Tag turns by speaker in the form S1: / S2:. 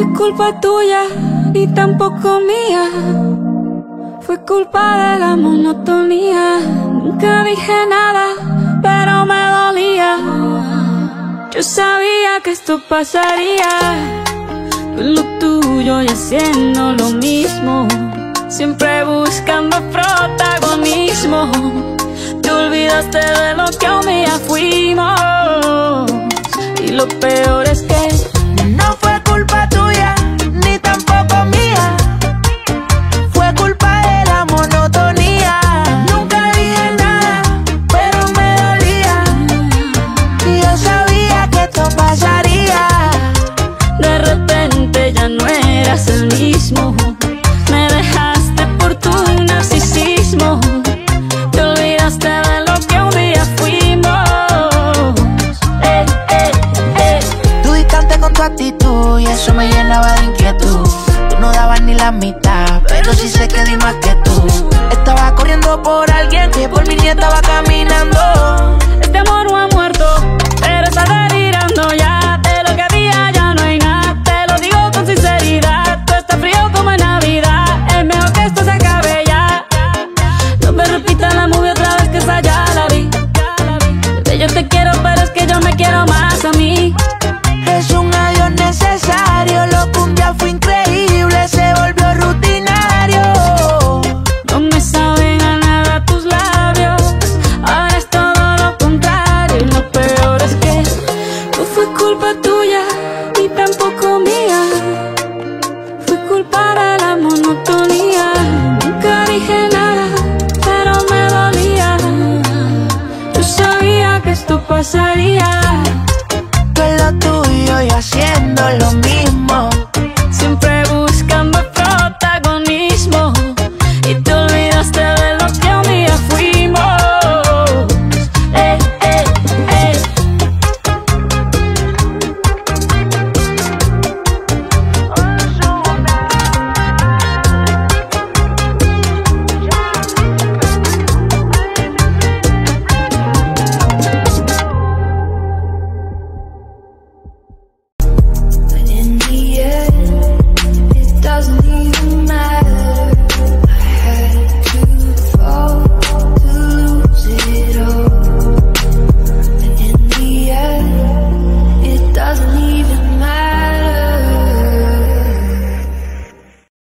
S1: fue culpa tuya ni tampoco mía. Fue culpa de la monotonía. Nunca dije nada, pero me dolía. Yo sabía que esto pasaría. Tú lo tuyo y haciendo lo mismo. Siempre buscando protagonismo. Te olvidaste de lo que un día fuimos. Y lo peor es que
S2: no fue culpa tuya, ni tampoco mía. Fue culpa de la monotonía. Nunca dije nada, pero me dolía. Y yo sabía que esto pasaría.
S1: De repente ya no eras el mismo.
S2: Con tu actitud y eso me llenaba de inquietud. Tú no dabas ni la mitad, pero sí sé que di más que tú. Estaba corriendo por alguien que por mí ni estaba caminando.
S1: Culpa tuya ni tampoco mía. Fue culpa de la monotonía. Nunca dije nada, pero me dolía. Yo sabía que esto pasaría.